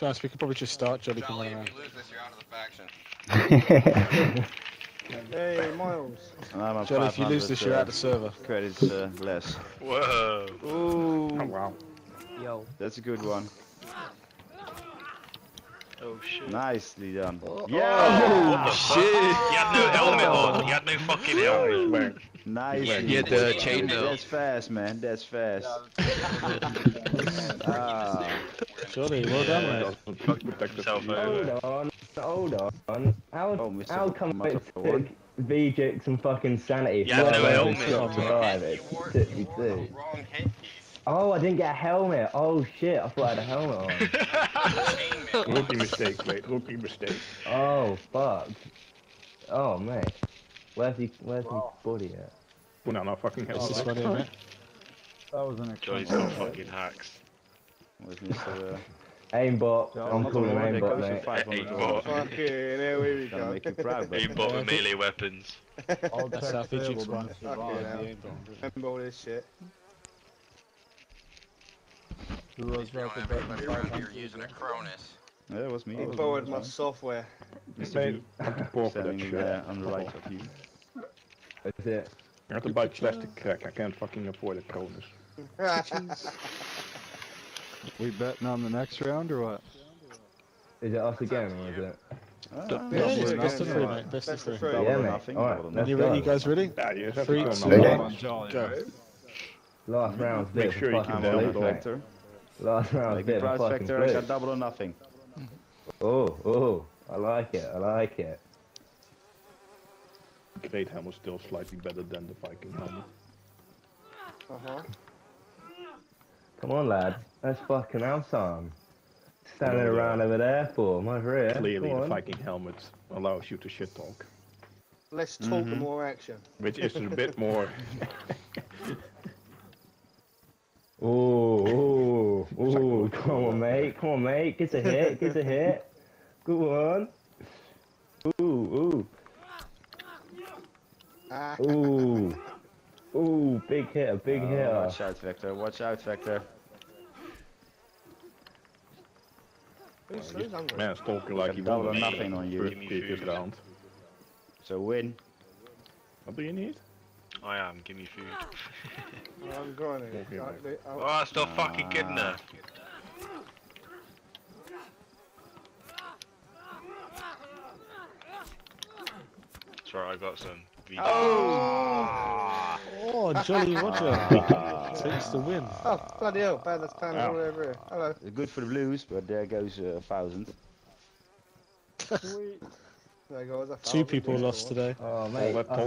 To honest, we could probably just start Jolly can Jolly, run if you lose this, you're out of the faction. Hey, Miles. I'm on Jolly, if you lose this, you're uh, out of the server. Credits uh, less. Whoa. Ooh, Oh wow. Yo. that's a good one. Oh shit. Nicely done. What Yeah, the fuck? He had no helmet on. He had no fucking helmet. nicely. had the chainmail. That's fast, man. That's fast. ah, Jolly, well done, mate. Fuck protective. Himself Yeah. over. Hold on, hold on. How, Oh, how come it took VJix and fucking Sanity Yeah, for no us helmet. to survive it? You wore you wore the wrong headpiece. Oh, I didn't get a helmet. Oh shit, I thought I had a helmet on. Chainmail. Rookie mistake, mate. Rookie mistake. oh fuck. Oh mate. Where's he? Where's his body at? Well, on our fucking This is helmet. funny, mate. That was an Johnny's got fucking hacks. was Mr. Uh, Aimbot. Yeah, I'm calling the one aimbot, mate. Aimbot. dollars. Fucking here we go. make you proud, but Aimbot with melee weapons. All That's check how Fidgix available won. to survive. Fucking hell. Yeah, Remember all this shit. Who was You're right the to only bet me around here using a Cronus. Yeah, it was me. He it borrowed my it software. Mr. Mate. Poor Standing there on the right of you. That's it. I have to buy plastic crack. I can't fucking afford it, Cronus. We betting on the next round or what? Is it us again or is it? Ah, Yeah, Yeah, it's yeah, best of three, mate. Best of Best of three. three. Yeah, mate. nothing, Alright, double let's You go. ready? You guys ready? Yeah, you just have Three, to two, turn on Okay. the On Jolly, Go. Last round. Make sure you a fucking can down the mate. Vector. Last round's a Make bit a of fucking I got double or nothing. Oh, oh, I like it, I like it. Great helmet still slightly better than the Viking helmet. Uh-huh. Come on, lad. Let's fucking out some. Standing No, no. around over there for 'em, my here. Clearly, Come the on. Viking helmet allows you to shit talk, Less talk and Mhm. more action. which is a bit more. Ooh, ooh, ooh, come on, mate. Come on, mate. Get a hit, get a hit. Go on. Ooh, ooh, Ah, ooh. Ooh, big hit, a big Oh, hitter. watch out, Vector. Watch out, Vector. who's, who's hungry? Man, talking like he double won or the nothing on you. first Give me previous food. round. So win. What do you need? I am. Give me food. I'm grinding. Okay, Like, mate. the- oh, Oh, it's not fucking good enough. Sorry, I got some. VJ. Oh, Jolly Rodger takes the win. Oh, bloody hell. Bad as pan all over here. Hello. It's good for the blues, but there goes uh, a thousand. Sweet. There goes a Two thousand people people. lost today. Oh, mate. that I pole